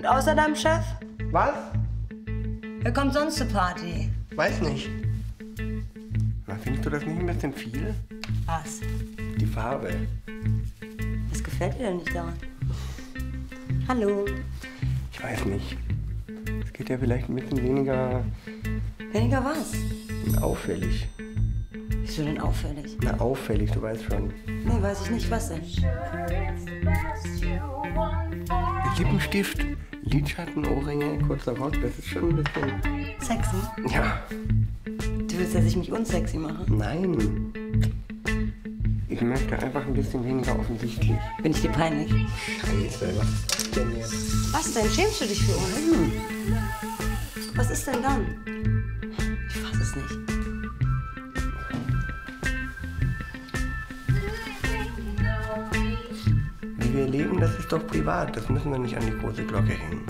Und außer deinem Chef? Was? Wer kommt sonst zur Party? Weiß nicht. Na, findest du das nicht ein bisschen viel? Was? Die Farbe. Was gefällt dir denn nicht daran? Hallo. Ich weiß nicht. Es geht ja vielleicht ein bisschen weniger Weniger was? auffällig. Wieso denn auffällig? Na, auffällig, du weißt schon. Nee, weiß ich nicht, was denn? Lippenstift, Lidschatten, Ohrringe, kurzer Rock, das ist schon ein bisschen. Sexy? Ja, Du willst, dass ich mich unsexy mache? nein. Ich möchte einfach ein bisschen weniger offensichtlich. Bin ich dir peinlich? Scheiße, was ist denn jetzt? Was denn? Schämst du dich für uns? Was ist denn dann? Ich fass es nicht. Wir leben, das ist doch privat. Das müssen wir nicht an die große Glocke hängen.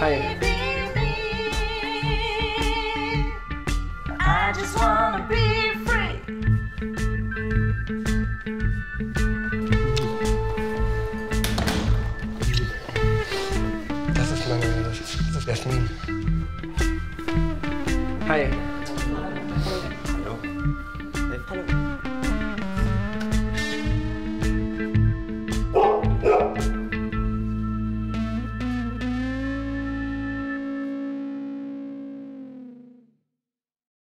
Hi. Jasmin. Hi.